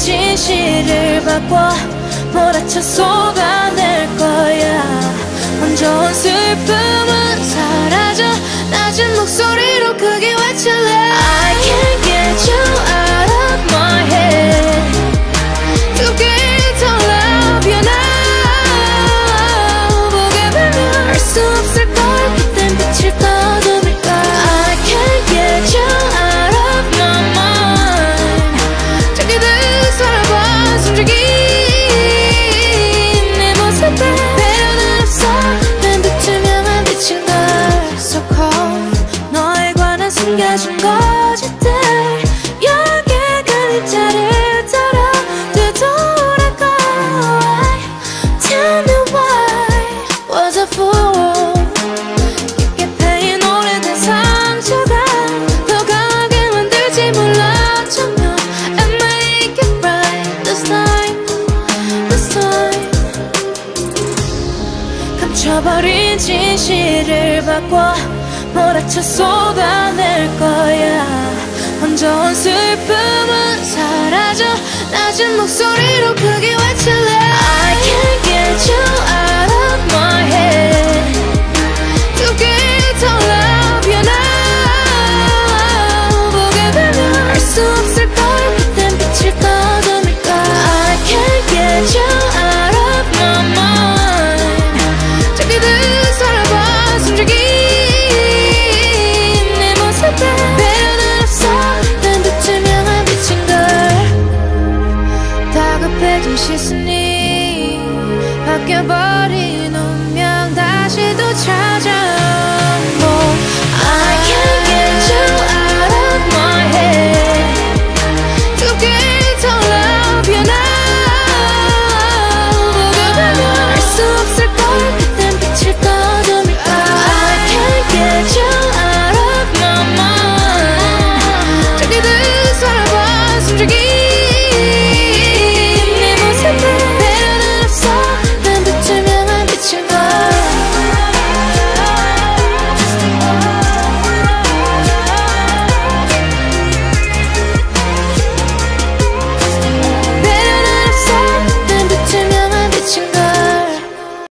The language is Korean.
진실을 바꿔 몰아쳐 속아낼 거야. 먼저 온 슬픔 잃어버린 진실을 바꿔 몰아쳐 쏟아낼 거야. 혼자 온 슬픔은 사라져. 낮은 목소리로 크게 외 그래도 실수니 바뀌어버린 운명 다시 또 찾아